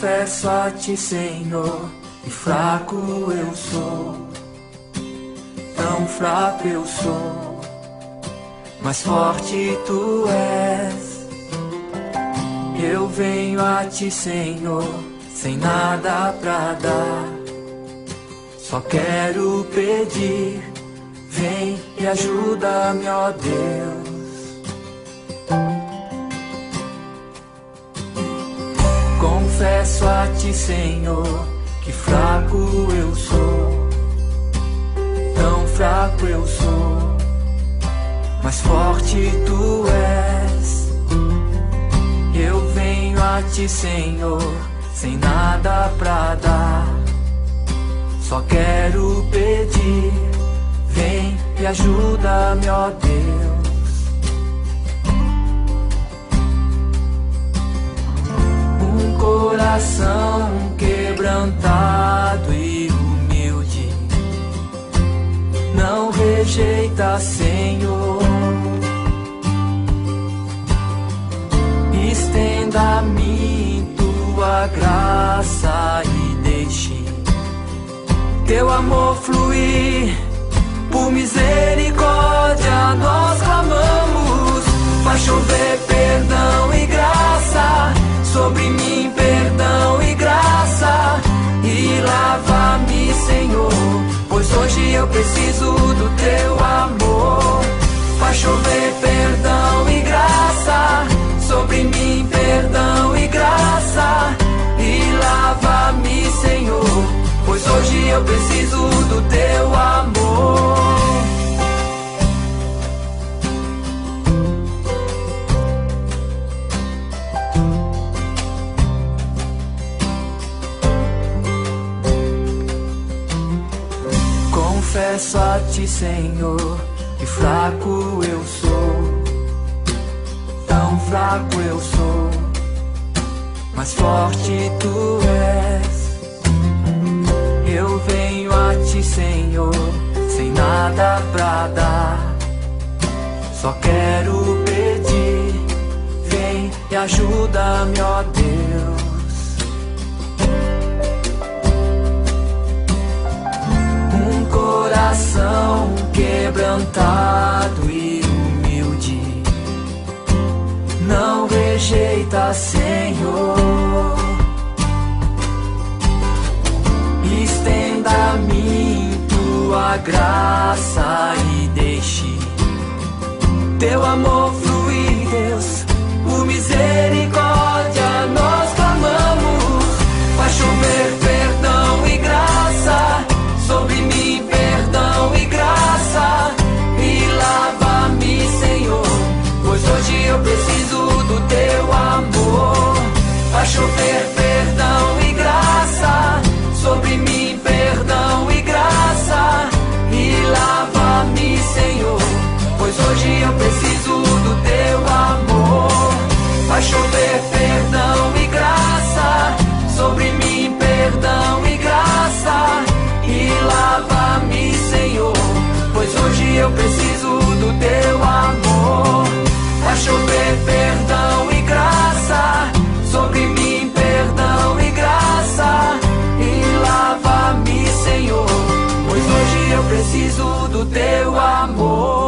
Confesso a ti, Senhor, que fraco eu sou. Tão fraco eu sou, mas forte tu és. Eu venho a ti, Senhor, sem nada pra dar. Só quero pedir, vem e ajuda-me, ó Deus. Confesso a ti, Senhor, que fraco eu sou. Tão fraco eu sou, mas forte tu és. Eu venho a ti, Senhor, sem nada pra dar. Só quero pedir, vem e ajuda-me, ó Deus. Coração quebrantado e humilde. Não rejeita, Senhor. Estenda a mim tua graça e deixe teu amor fluir. Por misericórdia e lava-me, Senhor, pois hoje eu preciso do teu amor. Faz chover perdão e graça sobre mim, perdão e graça e lava-me, Senhor, pois hoje eu preciso do teu amor. Ti, Senhor, que fraco eu sou. Tão fraco eu sou, mas forte tu és. Eu venho a ti, Senhor, sem nada pra dar. Só quero pedir, vem e ajuda-me, ó Deus. Quebrantado e humilde. Não rejeita, Senhor. Estenda a mim tua graça e deixe teu amor fluir, eu preciso do teu amor. Faz chover perdão e graça sobre mim, perdão e graça e lava-me, Senhor, pois hoje eu preciso do teu amor. Faz chover perdão e graça sobre mim, perdão e graça e lava-me, Senhor, pois hoje eu preciso do teu amor.